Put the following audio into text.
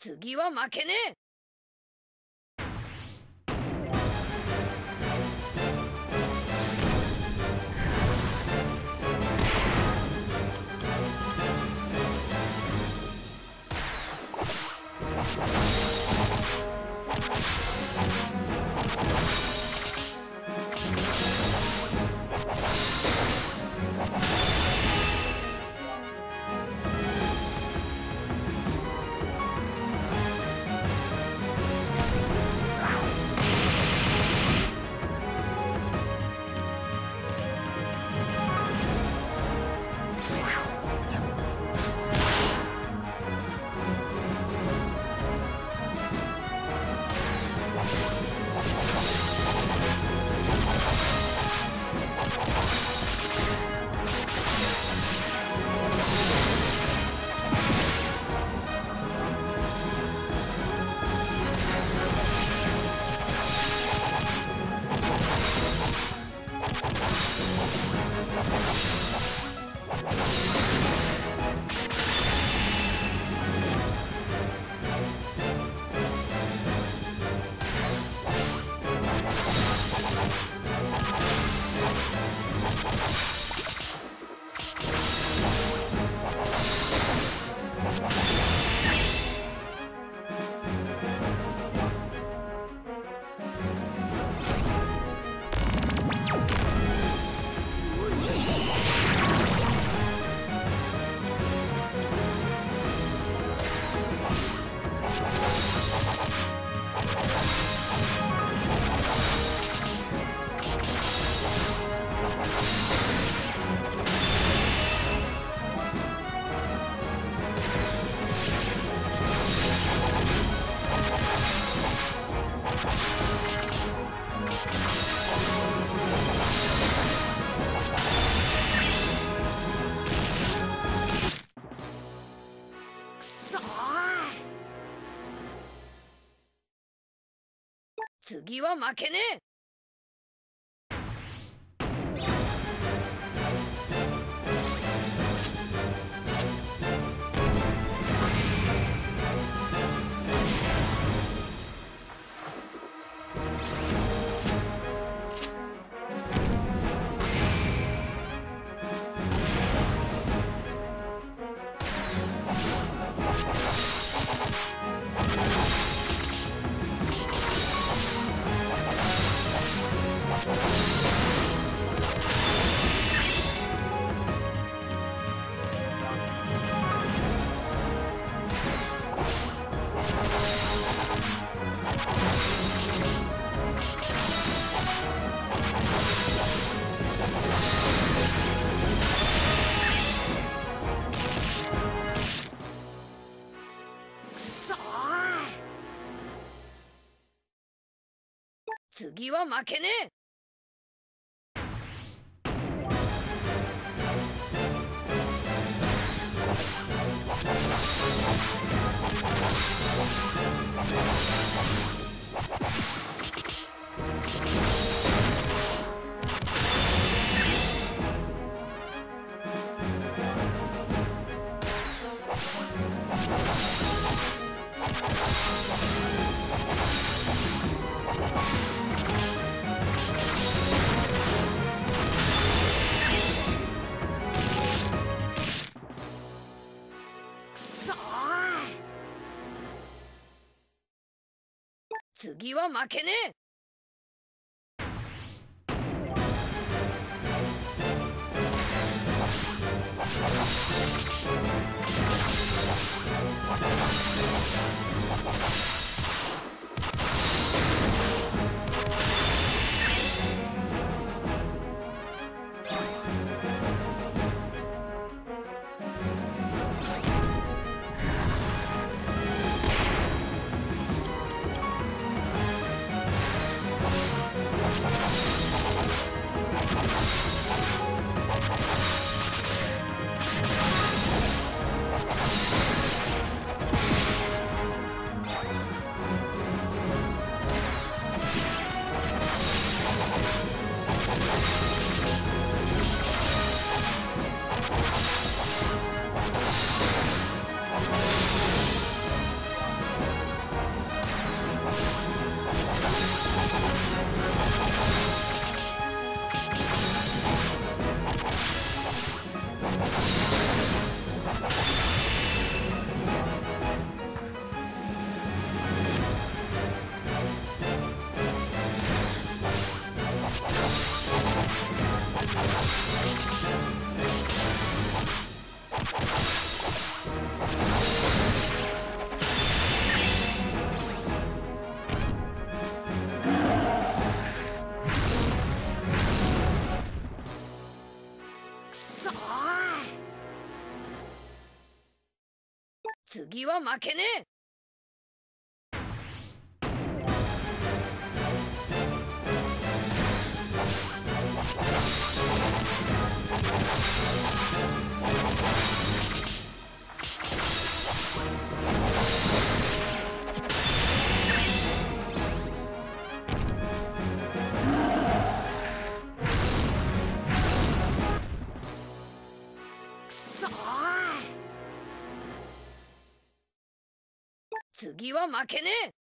次は負けねえ。次は負けねえ。次は負けねえ。次は負けねえ。次は負けねえ。次は負けねえ。